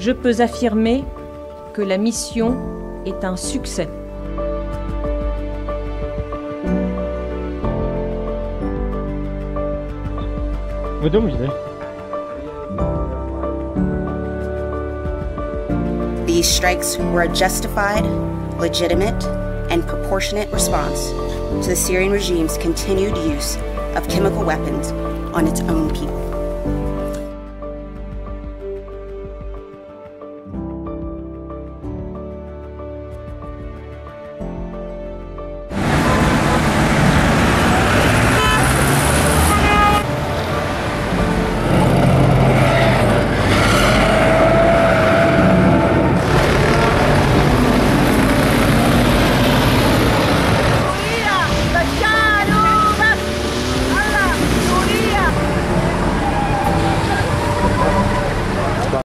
Je peux affirmer que la mission est un succès. These strikes were a justified, legitimate, and proportionate response to the Syrian regime's continued use of chemical weapons on its own people.